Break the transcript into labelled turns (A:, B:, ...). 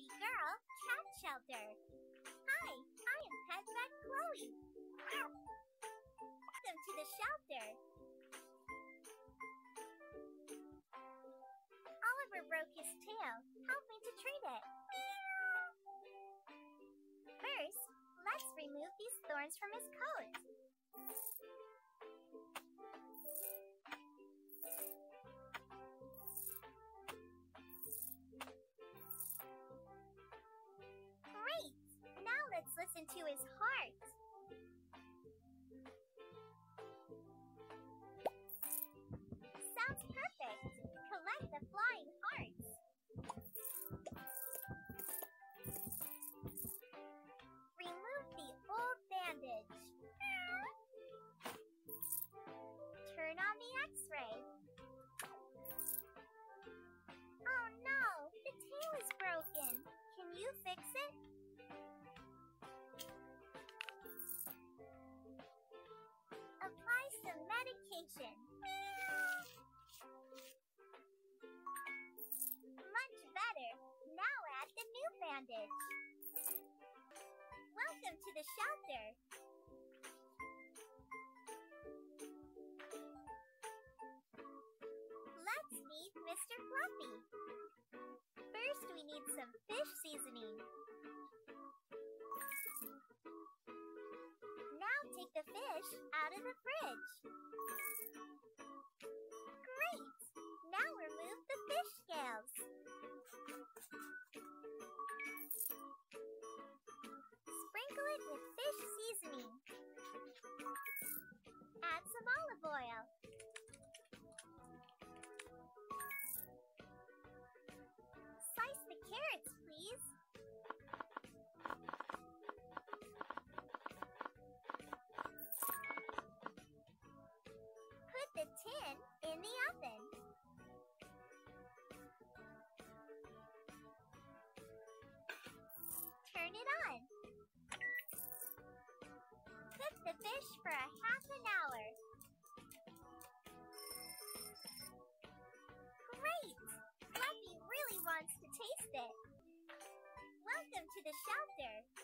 A: Baby Girl Cat Shelter. Hi, I am Pet Vet Chloe. Welcome to the shelter. Oliver broke his tail. Help me to treat it. First, let's remove these thorns from his coat. His heart. Medication. Much better. Now add the new bandage. Welcome to the shelter. Let's meet Mr. Fluffy. First, we need some fish seasoning. Fish out of the fridge. Great! Now remove the fish scales. Sprinkle it with on. Cook the fish for a half an hour. Great! Fluffy really wants to taste it. Welcome to the shelter.